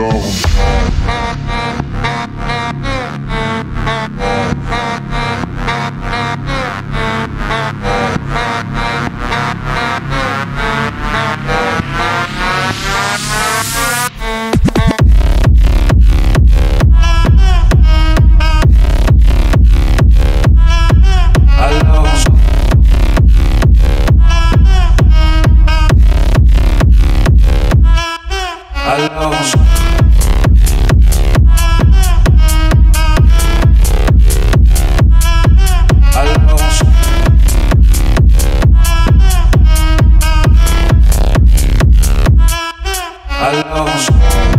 long. Alors